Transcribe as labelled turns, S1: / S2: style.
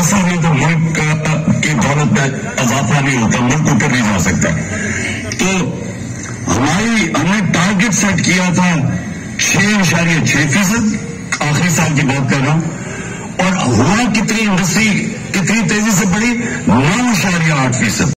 S1: असर में तो मुल्क की दौलत में इजाफा नहीं होता, मुल्क ऊपर नहीं जा सकता। तो हमारी, हमने टारगेट सेट किया था छह इशारिया छह फ़ीसद, आखिरी साल की बात कर रहा हूँ। और हुआ कितनी इंडस्ट्री कितनी तेज़ी से बढ़ी? नौ इशारिया आठ फ़ीसद।